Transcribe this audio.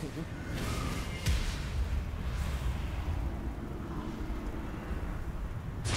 Thank uhum. you.